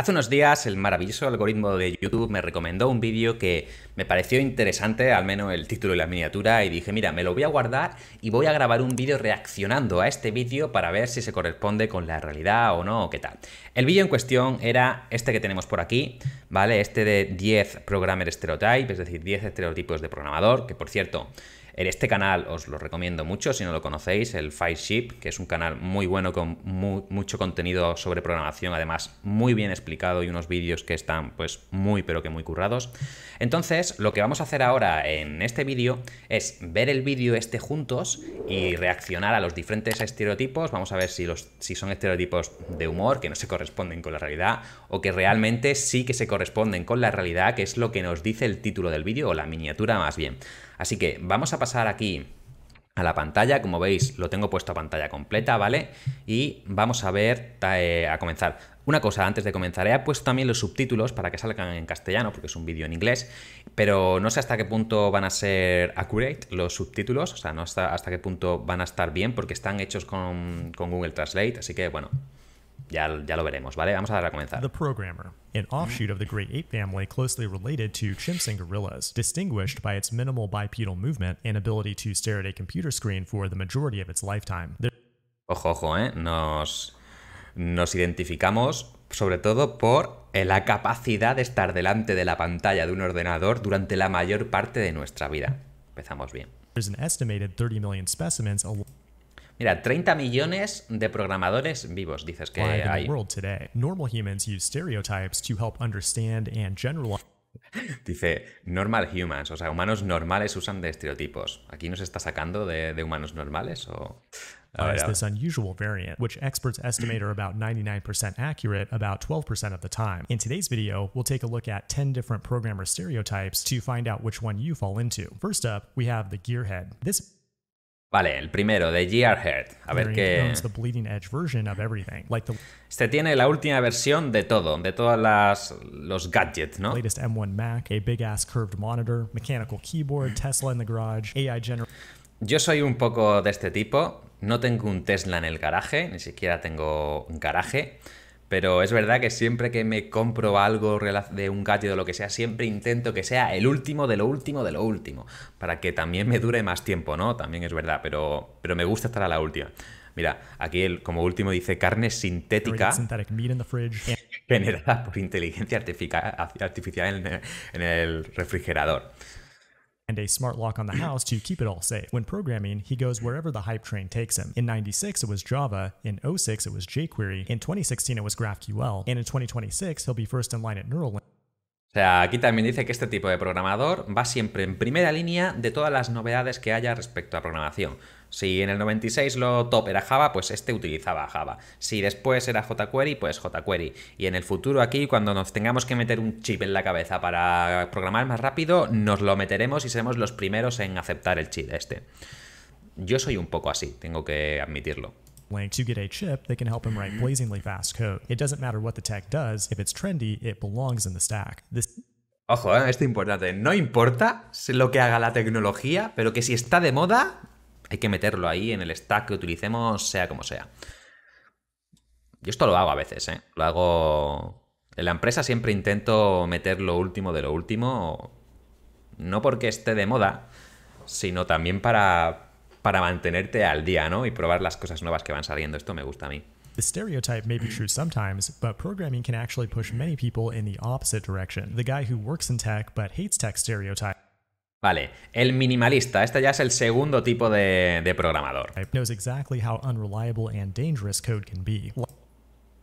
Hace unos días el maravilloso algoritmo de YouTube me recomendó un vídeo que me pareció interesante, al menos el título y la miniatura, y dije, mira, me lo voy a guardar y voy a grabar un vídeo reaccionando a este vídeo para ver si se corresponde con la realidad o no, o qué tal. El vídeo en cuestión era este que tenemos por aquí, ¿vale? Este de 10 Programmer Stereotype, es decir, 10 estereotipos de programador, que por cierto... En este canal os lo recomiendo mucho, si no lo conocéis, el Fireship, que es un canal muy bueno con mucho contenido sobre programación, además muy bien explicado y unos vídeos que están pues muy pero que muy currados. Entonces, lo que vamos a hacer ahora en este vídeo es ver el vídeo este juntos y reaccionar a los diferentes estereotipos. Vamos a ver si, los, si son estereotipos de humor que no se corresponden con la realidad o que realmente sí que se corresponden con la realidad, que es lo que nos dice el título del vídeo o la miniatura más bien. Así que vamos a pasar aquí a la pantalla, como veis lo tengo puesto a pantalla completa, ¿vale? Y vamos a ver, eh, a comenzar. Una cosa antes de comenzar, he puesto también los subtítulos para que salgan en castellano, porque es un vídeo en inglés, pero no sé hasta qué punto van a ser accurate los subtítulos, o sea, no hasta, hasta qué punto van a estar bien, porque están hechos con, con Google Translate, así que bueno, ya, ya lo veremos, ¿vale? Vamos a dar a comenzar. The Programmer, an offshoot of the Great Ape family closely related to chimps and gorillas, distinguished by its minimal bipedal movement and ability to stare at a computer screen for the majority of its lifetime. Ojo, ojo, ¿eh? Nos, nos identificamos sobre todo por la capacidad de estar delante de la pantalla de un ordenador durante la mayor parte de nuestra vida. Empezamos bien. There's an estimated 30 million specimens Mira, 30 millones de programadores vivos, dices que hay. Dice normal humans, o sea, humanos normales usan de estereotipos. ¿Aquí nos está sacando de, de humanos normales o...? Is this unusual variant, which experts estimate are about 99% accurate about 12% of the time. In today's video, we'll take a look at 10 different programmer stereotypes to find out which one you fall into. First up, we have the gearhead. This Vale, el primero, de Gearhead. A ver qué... Este tiene la última versión de todo, de todos las, los gadgets, ¿no? M1 Mac, a big ass curved monitor, mechanical keyboard, Tesla in the garage, AI Yo soy un poco de este tipo. No tengo un Tesla en el garaje, ni siquiera tengo un garaje. Pero es verdad que siempre que me compro algo de un gadget o lo que sea, siempre intento que sea el último de lo último de lo último. Para que también me dure más tiempo, ¿no? También es verdad, pero, pero me gusta estar a la última. Mira, aquí el, como último dice carne sintética generada por inteligencia artificial en el refrigerador. And a smart lock on the house to keep it all safe. When programming, he goes wherever the hype train takes him. In 96, it was Java. In 06, it was jQuery. In 2016, it was GraphQL. And in 2026, he'll be first in line at Neuralink. O sea, aquí también dice que este tipo de programador va siempre en primera línea de todas las novedades que haya respecto a programación. Si en el 96 lo top era Java, pues este utilizaba Java. Si después era jQuery, pues jQuery. Y en el futuro aquí, cuando nos tengamos que meter un chip en la cabeza para programar más rápido, nos lo meteremos y seremos los primeros en aceptar el chip este. Yo soy un poco así, tengo que admitirlo. To get a chip that can help him write blazingly fast code. It doesn't matter what the tech does, if it's trendy, it belongs in the stack. This Ojo, eh, esto es importante. No importa lo que haga la tecnología, pero que si está de moda, hay que meterlo ahí en el stack que utilicemos, sea como sea. Yo esto lo hago a veces, ¿eh? Lo hago... En la empresa siempre intento meter lo último de lo último, no porque esté de moda, sino también para para mantenerte al día, ¿no? Y probar las cosas nuevas que van saliendo. Esto me gusta a mí. The stereotype may be true sometimes, but programming can actually push many people in the opposite direction. The guy who works in tech but hates tech stereotype. Vale, el minimalista. Este ya es el segundo tipo de, de programador. Knows exactly how unreliable and dangerous code can be.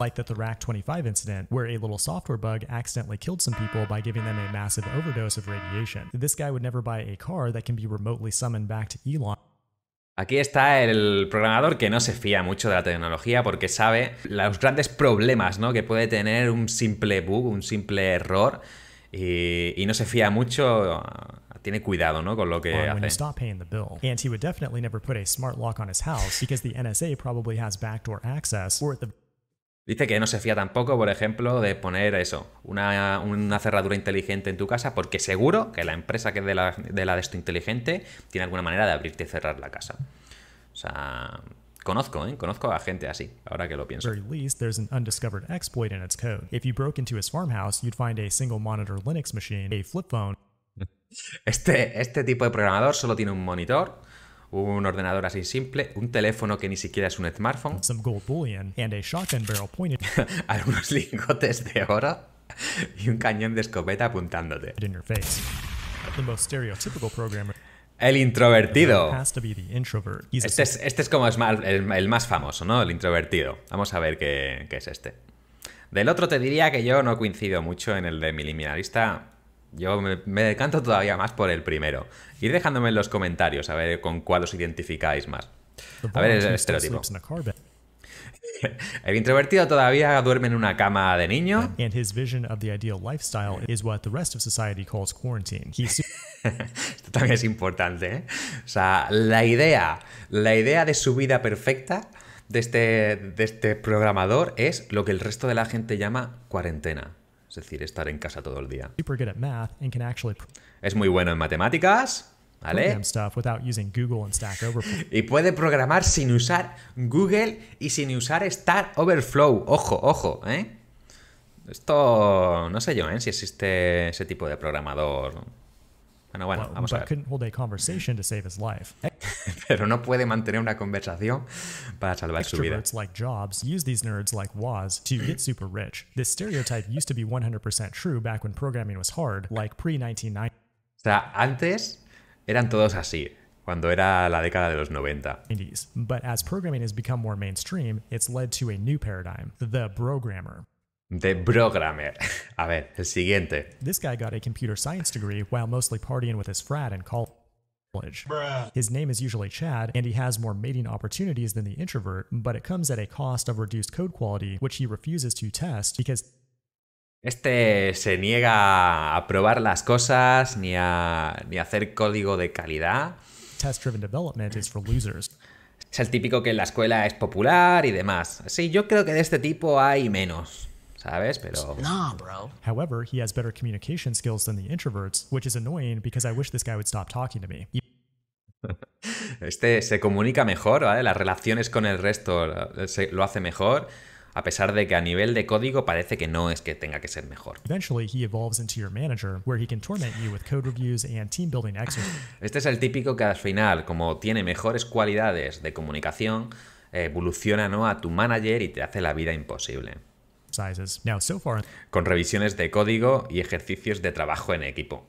Like the Rack 25 incident, where a little software bug accidentally killed some people by giving them a massive overdose of radiation. This guy would never buy a car that can be remotely summoned back to Elon. Aquí está el programador que no se fía mucho de la tecnología porque sabe los grandes problemas ¿no? que puede tener un simple bug, un simple error y, y no se fía mucho. Tiene cuidado ¿no? con lo que hace. And he would definitely never put a smart lock on his house because the NSA probably has backdoor access or at the Dice que no se fía tampoco, por ejemplo, de poner eso, una, cerradura inteligente en tu casa, porque seguro que la empresa que es de la, de la de esto inteligente tiene alguna manera de abrirte y cerrar la casa. O sea, Conozco, ¿eh? Conozco a gente así, ahora que lo pienso. very least, there's an undiscovered exploit in its code. If you broke into his farmhouse, you'd find a single monitor Linux machine, a flip phone, Este, este tipo de programador solo tiene un monitor, un ordenador así simple, un teléfono que ni siquiera es un smartphone, some gold bullion, and a shotgun barrel pointed algunos lingotes de oro y un cañón de escopeta apuntándote. in your face. The most stereotypical programmer El introvertido. has to be the introvert. He's a Este es, este es como es mal- el, el más famoso, ¿no? El introvertido. Vamos a ver qué, qué es este. Del otro te diría que yo no coincido mucho en el de minimalista. Yo me, me decanto todavía más por el primero. Ir dejándome en los comentarios a ver con cuál os identificáis más. A ver el estereotipo. El introvertido todavía duerme en una cama de niño. Esto también es importante, ¿eh? O sea, la idea, la idea de su vida perfecta de este, de este programador es lo que el resto de la gente llama cuarentena. Es decir, estar en casa todo el día. Es muy bueno en matemáticas, ¿vale? Y puede programar sin usar Google y sin usar Stack Overflow. Ojo, ojo, ¿eh? Esto no sé yo, ¿eh? Si existe ese tipo de programador. Ah, bueno, bueno, vamos a but ver. couldn't hold a conversation to save his life. Pero no puede mantener una conversación para salvar su vida. Extroverts like Jobs use these nerds like Woz to get super rich. This stereotype used to be 100% true back when programming was hard, like pre 1990s. O sea, antes eran todos así, cuando era la década de los 90. But as programming has become more mainstream, it's led to a new paradigm, the programmer. De programmer. A ver, el siguiente. This guy got a computer science degree while mostly partying with his frat college. His name is usually Chad, and he has more mating opportunities than the introvert, but it comes at a cost of reduced code quality, which he refuses to test because Este se niega a probar las cosas ni a, ni a hacer código de calidad. test driven development is for losers. Es el típico que en la escuela es popular y demás. Sí, yo creo que de este tipo hay menos, ¿sabes? Pero... Nah, bro. However, he has better communication skills than the introverts, which is annoying because I wish this guy would stop talking to me. Este se comunica mejor, ¿vale? Las relaciones con el resto eh, se- lo hace mejor, a pesar de que a nivel de código parece que no es que tenga que ser mejor. Eventually, he evolves into your manager, where he can torment you with code reviews and team building exercises. Este es el típico que al final, como tiene mejores cualidades de comunicación, evoluciona ¿no? a tu manager y te hace la vida imposible. Con revisiones de código y ejercicios de trabajo en equipo.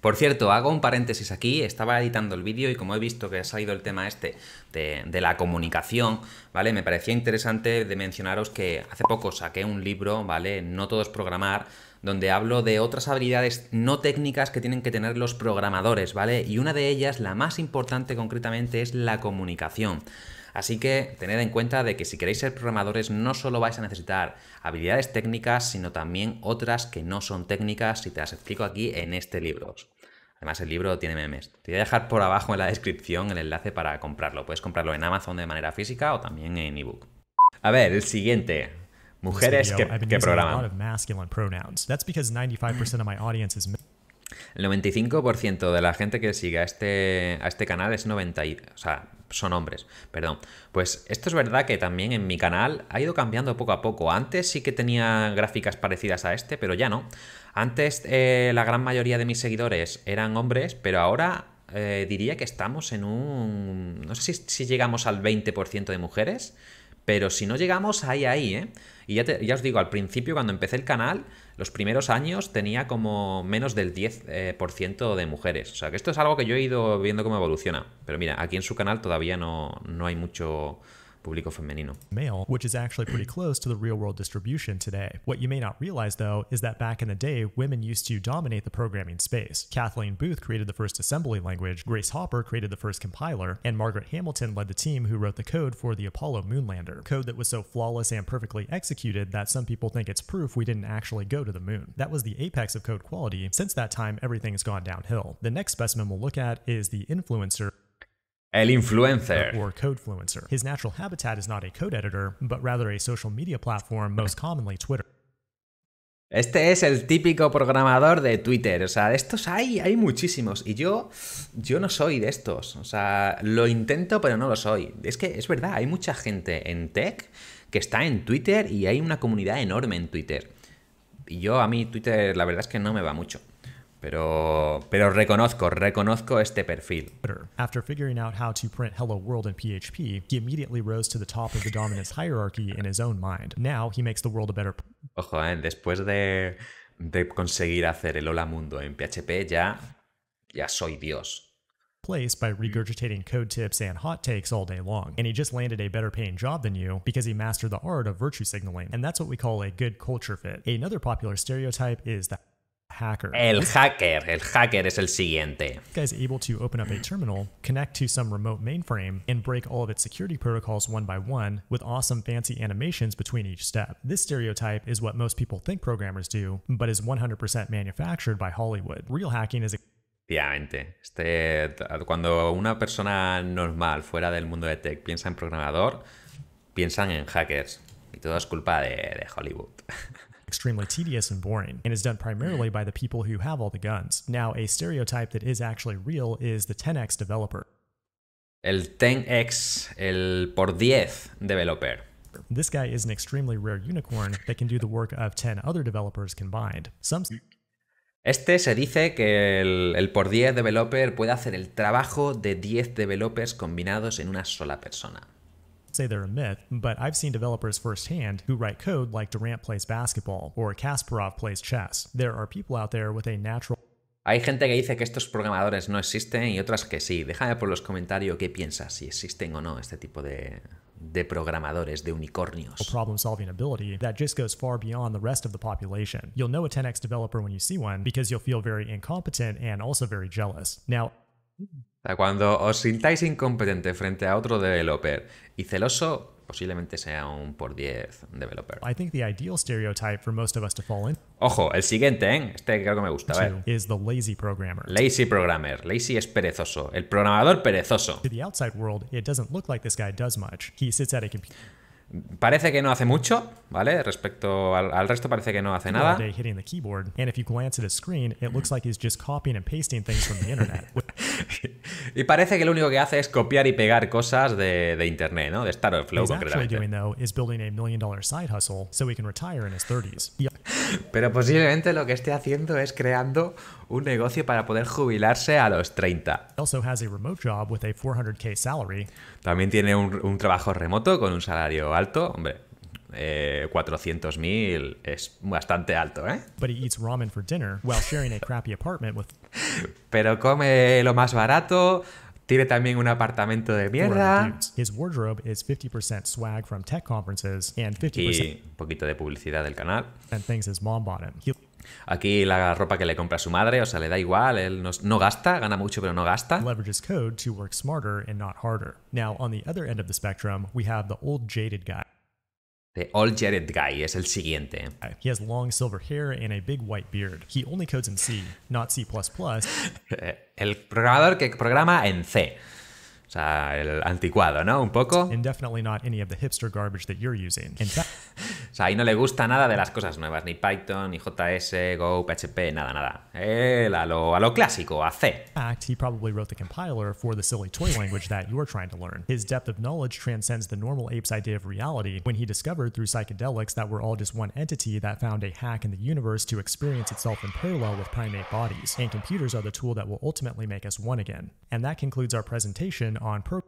Por cierto, hago un paréntesis aquí, estaba editando el vídeo y como he visto que ha salido el tema este de, de la comunicación, ¿vale? Me parecía interesante de mencionaros que hace poco saqué un libro, ¿vale? No todo es programar, donde hablo de otras habilidades no técnicas que tienen que tener los programadores, ¿vale? Y una de ellas, la más importante concretamente, es la comunicación. Así que tened en cuenta de que si queréis ser programadores no solo vais a necesitar habilidades técnicas, sino también otras que no son técnicas y te las explico aquí en este libro. Además el libro tiene memes. Te voy a dejar por abajo en la descripción el enlace para comprarlo. Puedes comprarlo en Amazon de manera física o también en ebook. A ver, el siguiente. Mujeres que, programan. of masculine pronouns. That's because 95% of my audience is men. El 95% de la gente que sigue a este, a este canal es 90, y- o sea, son hombres, perdón. Pues esto es verdad que también en mi canal ha ido cambiando poco a poco. Antes sí que tenía gráficas parecidas a este, pero ya no. Antes eh, la gran mayoría de mis seguidores eran hombres, pero ahora eh, diría que estamos en un... No sé si, si llegamos al 20% de mujeres, pero si no llegamos ahí, ahí, ¿eh? Y ya, te- ya os digo, al principio cuando empecé el canal, los primeros años tenía como menos del 10% eh, por ciento de mujeres. O sea, que esto es algo que yo he ido viendo cómo evoluciona. Pero mira, aquí en su canal todavía no, no hay mucho público femenino. male, which is actually pretty close to the real world distribution today. What you may not realize, though, is that back in the day, women used to dominate the programming space. Kathleen Booth created the first assembly language, Grace Hopper created the first compiler, and Margaret Hamilton led the team who wrote the code for the Apollo moonlander. Code that was so flawless and perfectly executed that some people think it's proof we didn't actually go to the moon. That was the apex of code quality. Since that time, everything's gone downhill. The next specimen we'll look at is the influencer El influencer. or Codefluencer. His natural habitat is not a code editor, but rather a social media platform, most commonly Twitter. Este es el típico programador de Twitter. O sea, de estos hay, hay muchísimos. Y yo, yo no soy de estos. O sea, lo intento, pero no lo soy. Es que es verdad, hay mucha gente en tech que está en Twitter y hay una comunidad enorme en Twitter. Y yo, a mí, Twitter, la verdad es que no me va mucho. Pero, pero reconozco, reconozco este perfil. After figuring out how to print hello world in PHP, he immediately rose to the top of the dominance hierarchy in his own mind. Now he makes the world a better. Ojo, ¿eh? después de, de conseguir hacer el hola mundo en PHP, ya, ya soy Dios. place by regurgitating code tips and hot takes all day long. And he just landed a better paying job than you because he mastered the art of virtue signaling. And that's what we call a good culture fit. Another popular stereotype is the hacker. El hacker, el hacker es el siguiente. This guy's able to open up a terminal, connect to some remote mainframe, and break all of its security protocols one by one with awesome fancy animations between each step. This stereotype is what most people think programmers do, but is 100% manufactured by Hollywood. Real hacking is a Efectivamente. Este, cuando una persona normal fuera del mundo de tech piensa en programador, piensan en hackers. Y todo es culpa de, de Hollywood. extremely tedious and boring, and is done primarily by the people who have all the guns. Now, a stereotype that is actually real is the 10x developer. El 10x, el por 10 developer. This guy is an extremely rare unicorn that can do the work of 10 other developers combined. Some Este se dice que el, el, por 10 developer puede hacer el trabajo de 10 developers combinados en una sola persona. Say they're a myth, but I've seen developers firsthand who write code like Durant plays basketball or Kasparov plays chess. There are people out there with a natural Hay gente que dice que estos programadores no existen y otras que sí. Déjame por los comentarios qué piensas, si existen o no este tipo de, de programadores, de unicornios. Problem solving ability that just goes far beyond the rest of the population. You'll know a 10x developer when you see one because you'll feel very incompetent and also very jealous. Now, cuando os sintáis incompetente frente a otro developer y celoso, posiblemente sea un por 10 developer. I think the ideal stereotype for most of us to fall in. Ojo, el siguiente, ¿eh? Este creo que me gusta, ver. Is the lazy programmer. Lazy programmer. Lazy es perezoso. El programador perezoso. To the outside world, it doesn't look like this guy does much. He sits at a computer Parece que no hace mucho, ¿vale? Respecto al, al resto parece que no hace nada. y parece que lo único que hace es copiar y pegar cosas de, de internet, ¿no? De Star Flow concretamente. doing though is building a million dollar side hustle so he can retire in his 30s. Pero posiblemente lo que esté haciendo es creando un negocio para poder jubilarse a los 30. Also has a remote job with a 400k salary. También tiene un, un trabajo remoto con un salario alto, hombre. Eh, 400.000 es bastante alto, ¿eh? Pero come lo más barato, tiene también un apartamento de mierda. His wardrobe is 50% swag from tech conferences and 50% y un poquito de publicidad del canal. And things his mom bought him. He Aquí la ropa que le compra a su madre, o sea, le da igual, él no, no gasta, gana mucho pero no gasta. leverages code to work smarter and not harder. Now, on the other end of the spectrum, we have the old jaded guy. The Old Jared Guy es el siguiente. He has long silver hair and a big white beard. He only codes in C, not C++. el programador que programa en C. O sea, el anticuado, ¿no? Un poco. And definitely not any of the hipster garbage that you're using. In fact, o sea, ahí no le gusta nada de las cosas nuevas, ni Python, ni JS, Go, PHP, nada, nada. Él a lo, a lo clásico, a C. Fact, he probably wrote the compiler for the silly toy language that you're trying to learn. His depth of knowledge transcends the normal ape's idea of reality when he discovered through psychedelics that we're all just one entity that found a hack in the universe to experience itself in parallel with primate bodies, and computers are the tool that will ultimately make us one again. And that concludes our presentation on pro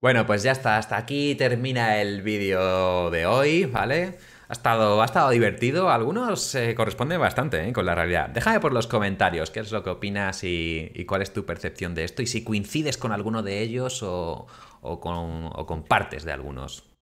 Bueno, pues ya está, hasta aquí termina el vídeo de hoy, ¿vale? Ha estado, ha estado divertido, algunos se corresponden bastante ¿eh? con la realidad. Déjame por los comentarios qué es lo que opinas y, y, cuál es tu percepción de esto y si coincides con alguno de ellos o, o, con, o con partes de algunos.